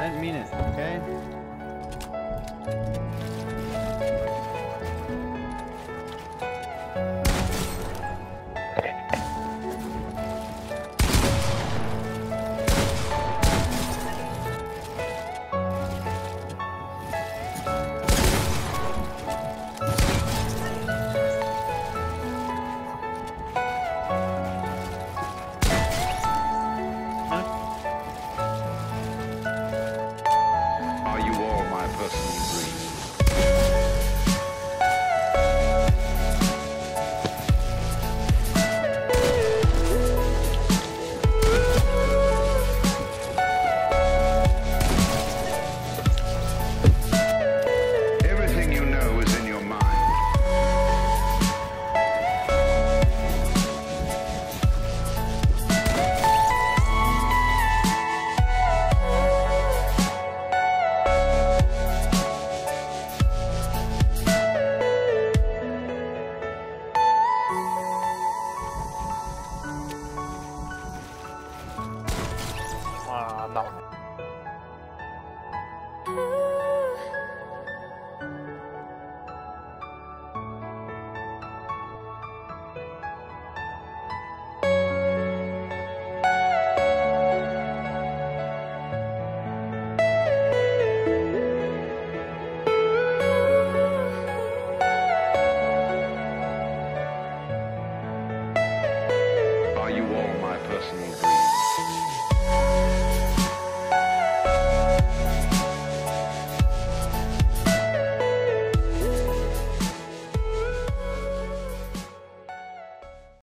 I didn't mean it, okay? All 到了